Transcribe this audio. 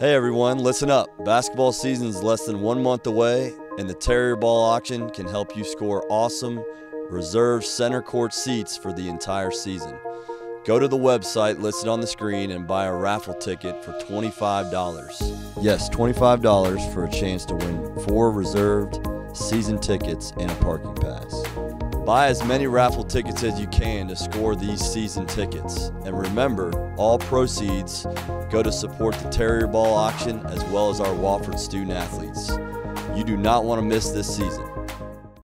Hey everyone, listen up. Basketball season is less than one month away, and the Terrier Ball auction can help you score awesome, reserved center court seats for the entire season. Go to the website listed on the screen and buy a raffle ticket for $25. Yes, $25 for a chance to win four reserved season tickets and a parking pass. Buy as many raffle tickets as you can to score these season tickets. And remember, all proceeds go to support the Terrier Ball auction as well as our Wofford student athletes. You do not want to miss this season.